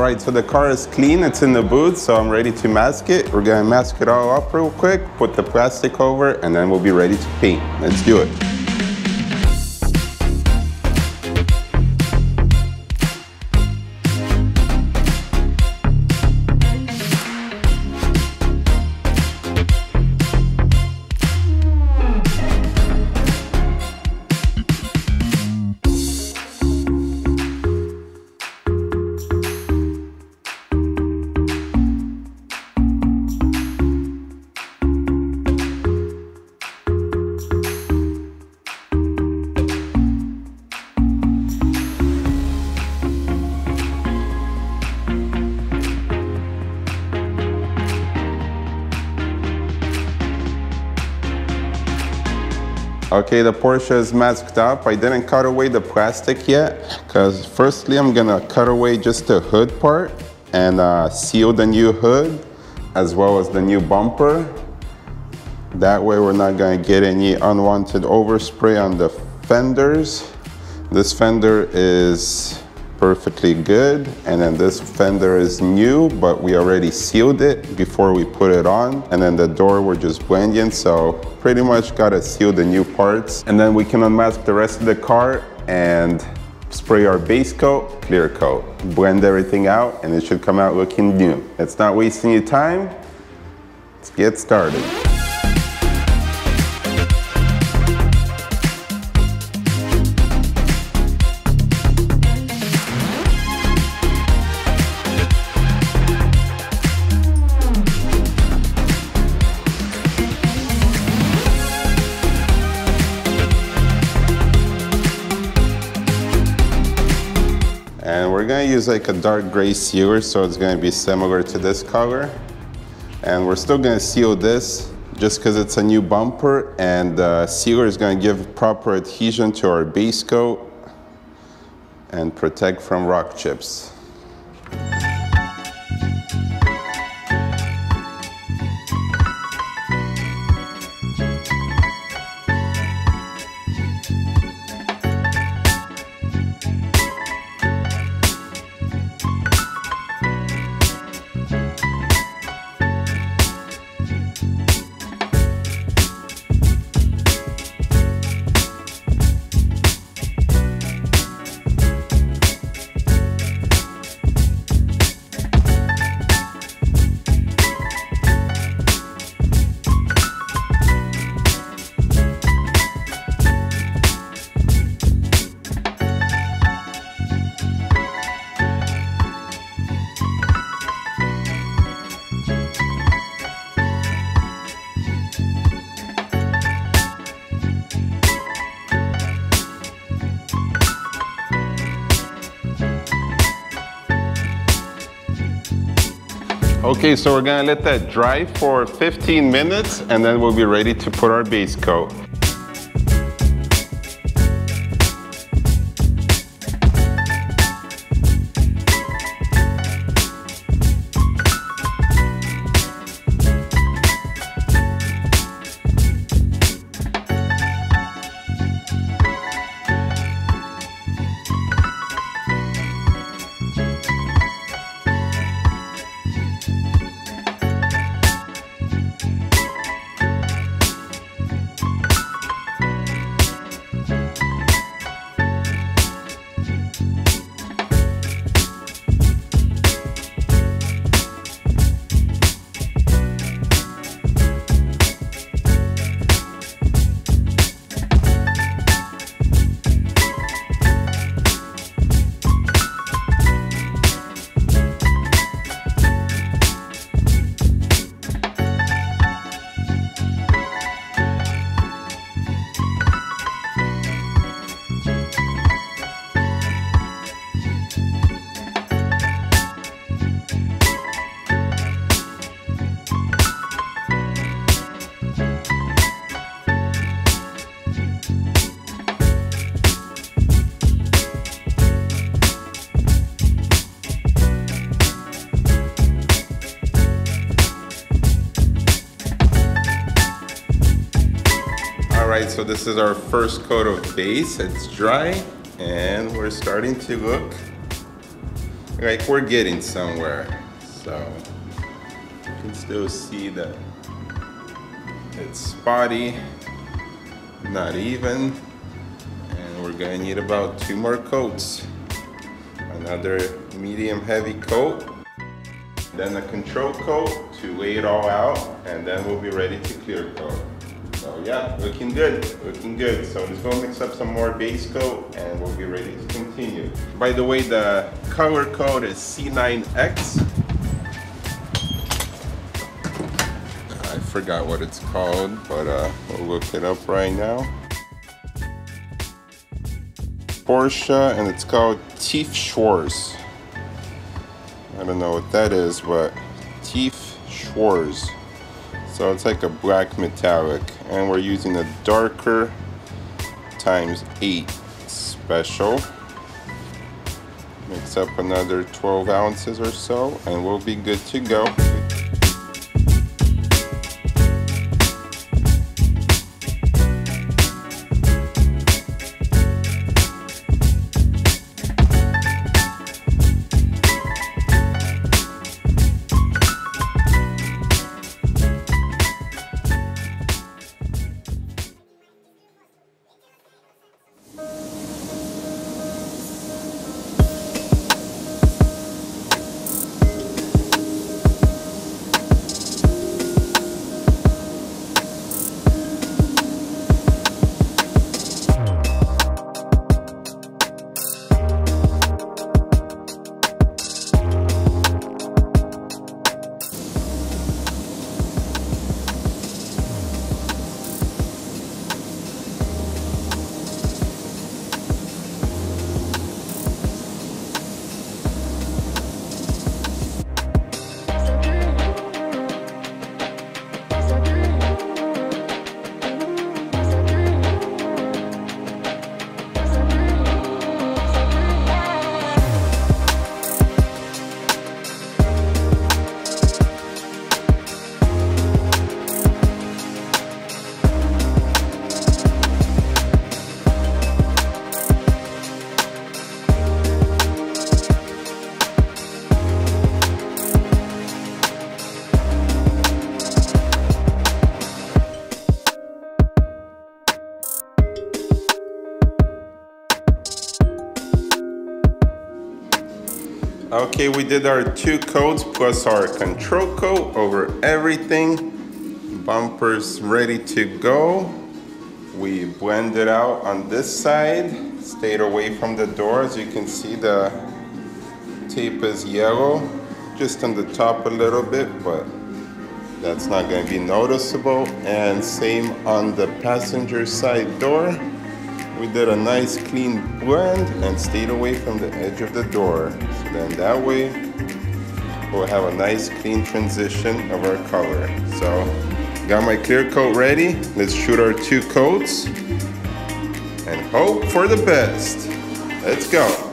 right, so the car is clean, it's in the boot, so I'm ready to mask it. We're gonna mask it all up real quick, put the plastic over, and then we'll be ready to paint. Let's do it. Okay, the Porsche is masked up. I didn't cut away the plastic yet because firstly I'm gonna cut away just the hood part and uh, seal the new hood as well as the new bumper. That way we're not gonna get any unwanted overspray on the fenders. This fender is perfectly good. And then this fender is new, but we already sealed it before we put it on. And then the door we're just blending, so pretty much gotta seal the new parts. And then we can unmask the rest of the car and spray our base coat, clear coat. Blend everything out and it should come out looking new. Let's not wasting your time. Let's get started. Use like a dark gray sealer so it's gonna be similar to this color. And we're still gonna seal this just because it's a new bumper and the sealer is gonna give proper adhesion to our base coat and protect from rock chips. Okay, so we're gonna let that dry for 15 minutes and then we'll be ready to put our base coat. So this is our first coat of base. It's dry and we're starting to look like we're getting somewhere. So you can still see that it's spotty, not even, and we're gonna need about two more coats. Another medium heavy coat, then a control coat to lay it all out, and then we'll be ready to clear coat. Yeah, looking good, looking good. So let's go mix up some more base coat and we'll be ready to continue. By the way, the color code is C9X. I forgot what it's called, but uh, we'll look it up right now. Porsche and it's called Tiefschwarz. I don't know what that is, but Tiefschwarz. So it's like a black metallic and we're using a darker times 8 special. Mix up another 12 ounces or so and we'll be good to go. Okay, we did our two coats plus our control coat over everything. Bumpers ready to go. We blended out on this side, stayed away from the door. As you can see, the tape is yellow, just on the top a little bit, but that's not gonna be noticeable. And same on the passenger side door. We did a nice clean blend and stayed away from the edge of the door. So then that way, we'll have a nice clean transition of our color. So, got my clear coat ready. Let's shoot our two coats and hope for the best. Let's go.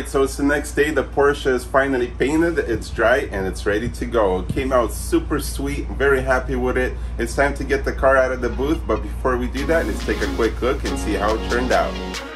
Right, so it's the next day. The Porsche is finally painted, it's dry, and it's ready to go. It came out super sweet, very happy with it. It's time to get the car out of the booth, but before we do that, let's take a quick look and see how it turned out.